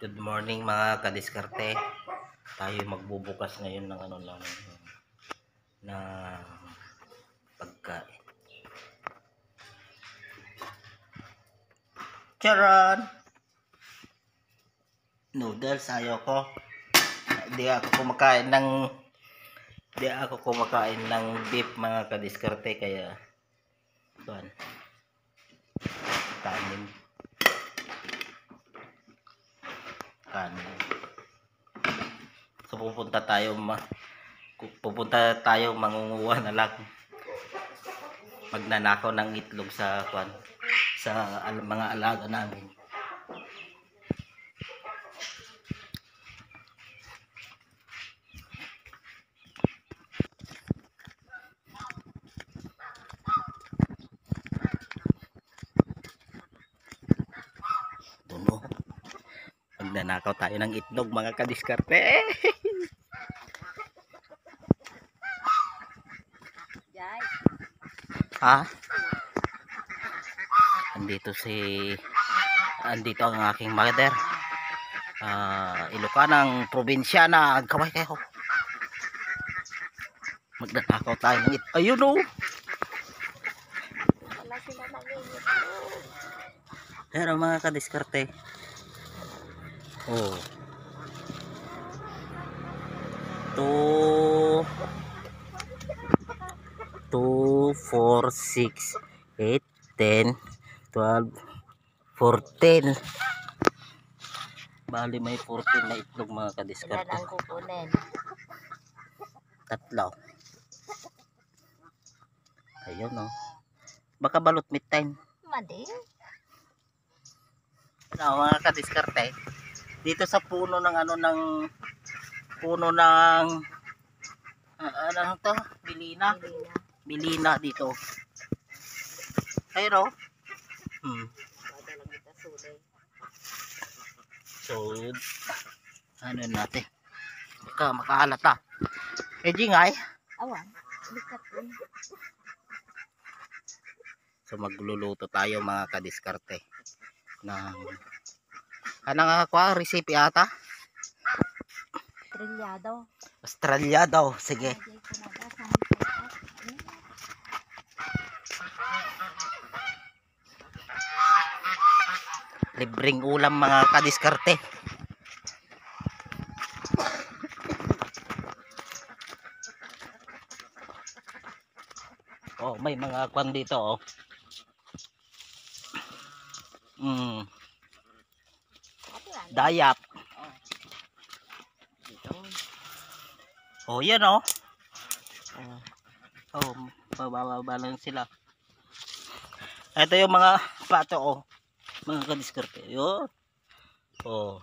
Good morning mga kadiskarte. Tayo magbubukas ngayon ng ano lang na pagkain. Charon! Noodles, ayaw ko. Hindi ako kumakain ng hindi ako kumakain ng beef mga kadiskarte kaya Tuan. Kanin. Kanin. So pupunta tayo ma pupunta tayo mangunguha na lang. Magnanakaw ng itlog sa kwan sa al- mga alaga namin. Magnanakaw tayo ng itlog mga kadiskarte. Ha? Andito si andito ang aking mother. Ah, Ilocanang probinsyana. Kaway kayo. Magnanakaw tayo ng itlog. Ayun oh. Pero mga kadiskarte. Oh. Two. Two, four, six, eight, ten, twelve, fourteen. Bali may 14 na itlog mga Ilan kadiskarte. ang kukunin? Tatlo. Ayun oh. Baka balot meat time. Madi. Ano, mga kadiskarte. Dito sa puno ng ano ng puno ng ah, ano to? Bilina. Bilina dito. Oh. Hmm. So, ano natin? Baka makaalata. Eh, jingay. Awan. So, magluluto tayo mga kadiskarte. Ng, ano nga kwa? Recipe ata? Australia daw. Sige. Sa halikat? Ano? Libreng ulam mga kadiskarte. Oh, may mga kwan dito oh. Mm. Dayap. Oh, yan oh. Oh, oh bababa lang sila. Ito yung mga pato oh. Mga kadiskarte. Yun. Oh.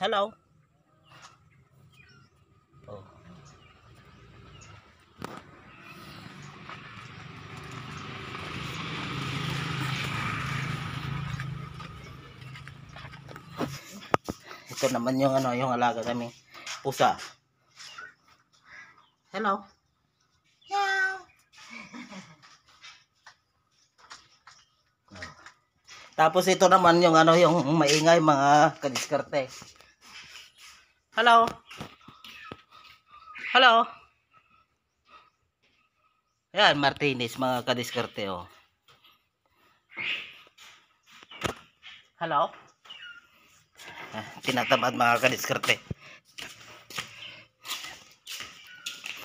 Hello. Ito naman yung ano, yung alaga kami. Pusa. Hello. Meow. Tapos ito naman yung ano, yung maingay mga kadiskarte. Hello. Hello. Yan, Martinez, mga kadiskarte, oh. Hello. Ah, tinatamad mga kadiskarte.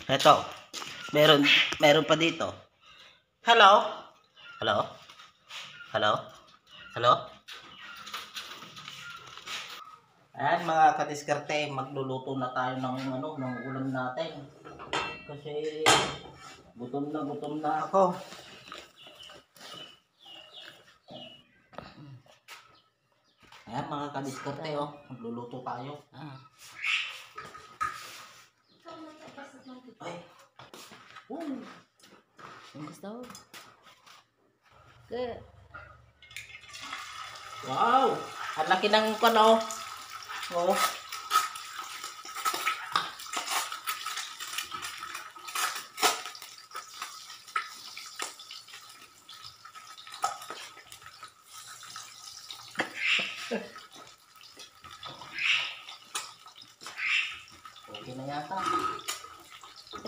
Ito. Meron, meron pa dito. Hello? Hello? Hello? Hello? Ayan mga kadiskarte, magluluto na tayo ng ano, ng ulam natin. Kasi gutom na gutom na ako. Ayan mga kadiskarte oh, magluluto tayo. Ah. Ay. Oh. Ang gusto. Good. Wow! Ang laki ng ano. Oh.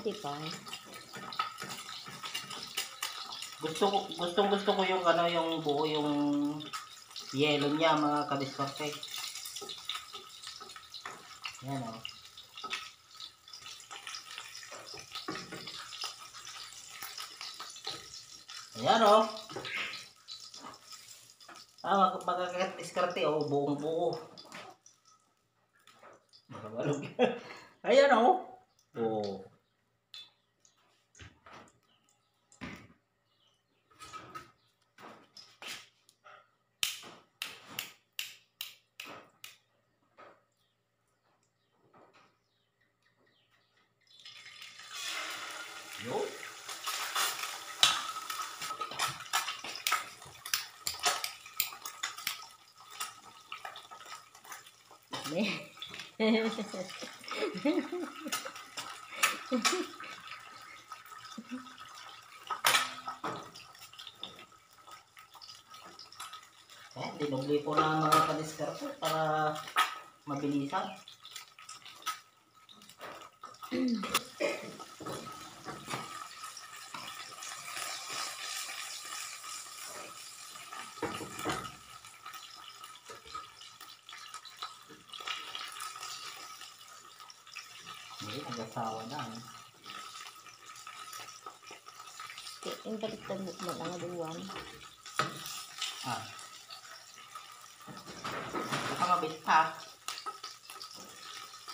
Hindi pa. Gusto ko, gustong gusto ko yung ano, yung buo, yung yellow niya, mga kadiskarte. Yan o. Ayan o. Ah, mag magkakadiskarte o, buong buo. Makabalog. Ayan o. Oo. Yun. Ne. Eh, dinubli ko na mga kadiskarte para mabilisan. Nag-asawa na. eh. Yung baliktad mo mo lang aduan. Ah. Baka mabit pa.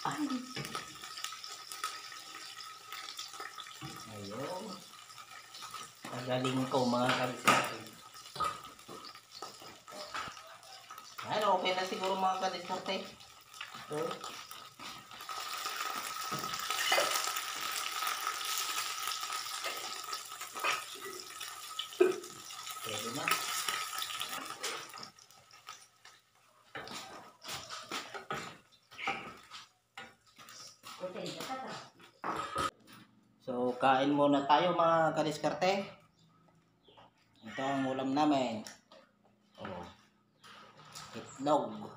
Ay. Ayun. Magaling ko mga kadiskarte. Ayun, okay na siguro mga kadiskarte. So, pwede na. So, kain muna tayo mga kadiskarte. Ito ang ulam namin. Oh. Itlog.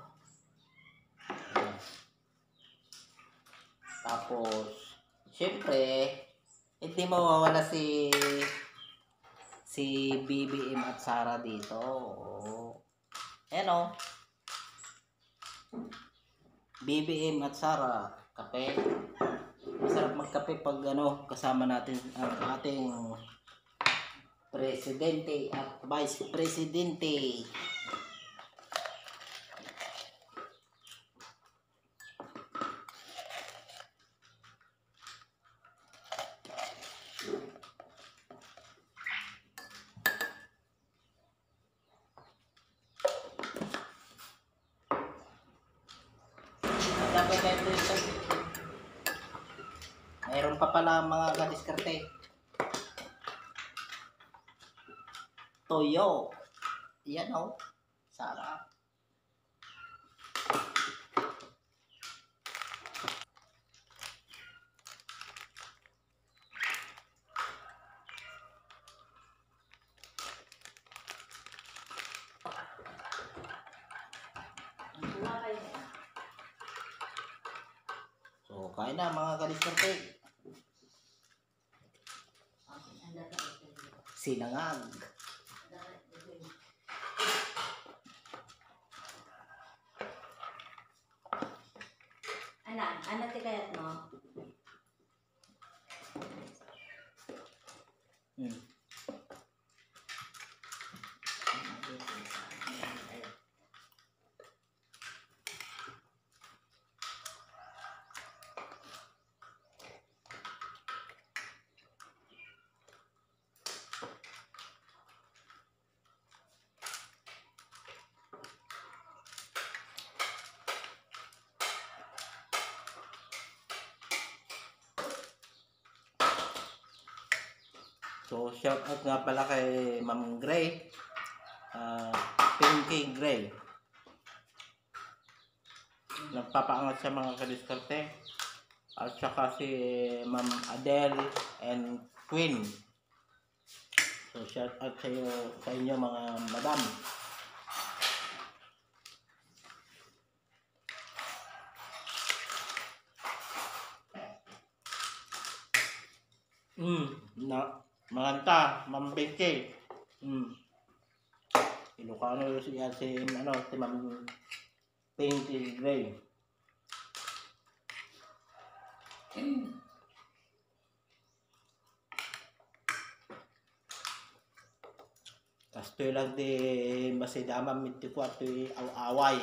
Tapos, syempre, hindi mawawala si si BBM at Sara dito. Oh. Ayan o. BBM at Sara, kape. Masarap magkape pag ano, kasama natin ang ating presidente at vice presidente. Dapat na ito ito. Mayroon pa pala mga kadiskarte. Toyo. Yan o. Sarap. So, kain na mga kadiskarte. Sinangag. Anak, anak ti kayat mo? Hmm. So, shout out nga pala kay Ma'am Gray. ah Pinky Gray. Nagpapaangat sa mga kadiskarte. At saka si Ma'am Adele and Queen. So, shout out sa, iyo, sa inyo mga madam. na Manganta, Ma'am Becky. Hmm. Ilocano si si ano si Ma'am Pinky Gray. Kasto lang di masidama miti ko at away.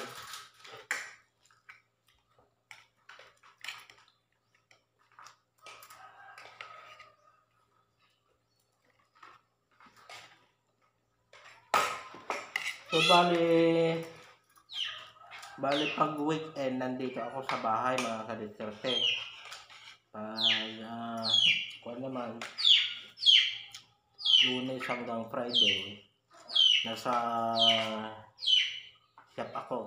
Bali, bali pag weekend, nandito ako sa bahay, mga kadiskarte. Pag, ah, kuwan naman, lunes hanggang Friday, nasa shop ako.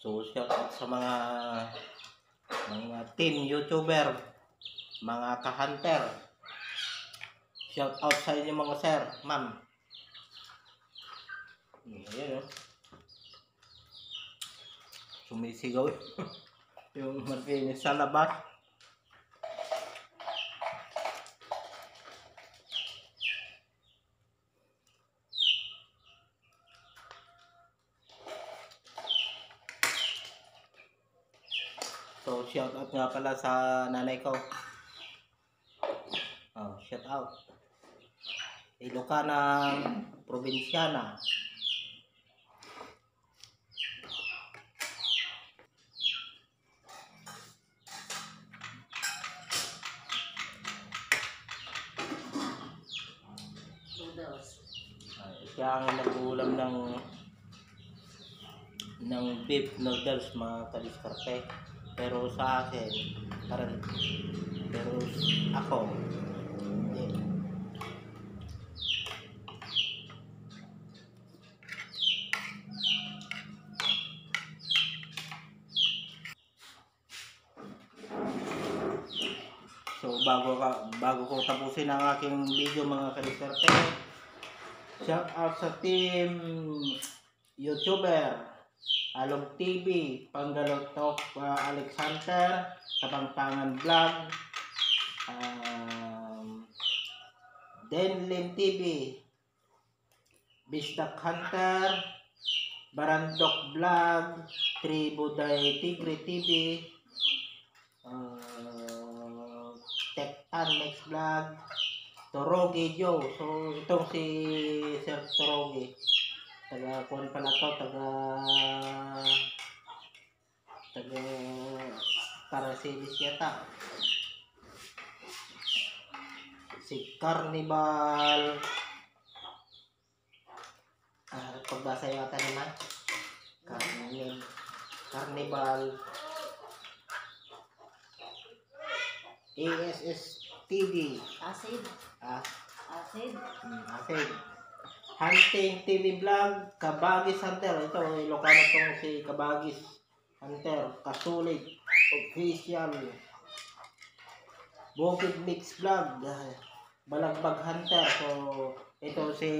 So, shout out sa mga mga team YouTuber, mga ka-hunter. Shout out sa inyo mga sir, ma'am. Ayan o. Sumisigaw yung Martinez sa labas. So, shout out nga pala sa nanay ko. Oh, shout out. Ilocana Provinciana. Siya ang nag-uulam ng ng beef noodles mga kadiskarte. Pero sa akin, parang pero ako, hindi. So bago ka bago ko tapusin ang aking video mga kadiskarte, shout out sa team YouTuber Alog TV, Panggalog Talk, uh, Alexander, Kapangpangan Vlog, um, Denlin TV, Bisdak Hunter, Barandok Vlog, Tribuday Tigre TV, uh, Tektan Next Vlog, Torogi Joe. So, itong si Sir Torogi. Taga kuan pala to, taga taga Parasilis yata. Si Carnival ah, pagbasa yata naman. Carnival Carnival ASS TV Acid. ah, Acid. Hmm, okay. Hunting TV Vlog, Kabagis Hunter. Ito, Ilocano tong si Kabagis Hunter. Kasulit, Official. Bukid Mix Vlog, Balagbag Hunter. So, ito si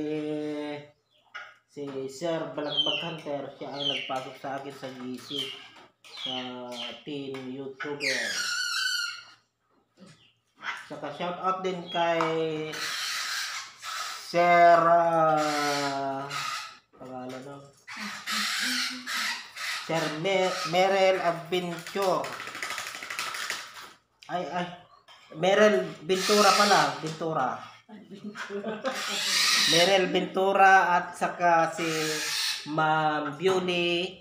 si Sir Balagbag Hunter. Siya ang nagpasok sa akin sa GC sa team YouTuber. Saka shout out din kay Sir uh, pangalan no? Sir Me- Merel Adventure. Ay ay Merel Ventura pala, Ventura. Merel Ventura at saka si Ma'am Beauty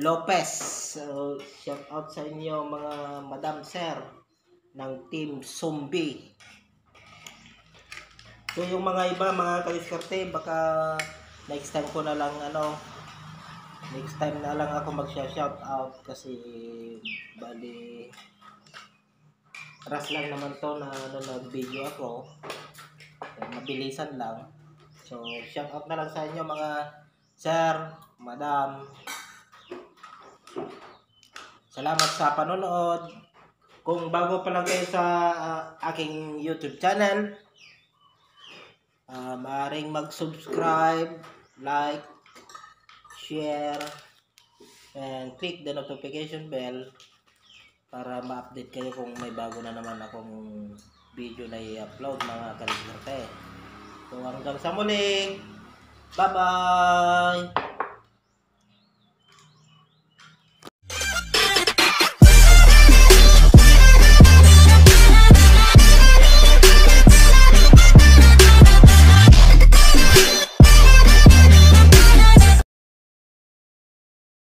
Lopez. So, shout out sa inyo mga Madam Sir ng Team Zombie. So yung mga iba, mga kaliskarte, baka next time ko na lang ano, next time na lang ako mag-shout out kasi bali ras lang naman to na ano, nag-video ako. Kaya mabilisan lang. So, shout out na lang sa inyo mga sir, madam. Salamat sa panonood. Kung bago pa lang kayo sa ah, aking YouTube channel, Ah, maaaring mag-subscribe, like, share, and click the notification bell para ma-update kayo kung may bago na naman akong video na i-upload mga kaliskarte. So hanggang sa muli, bye-bye!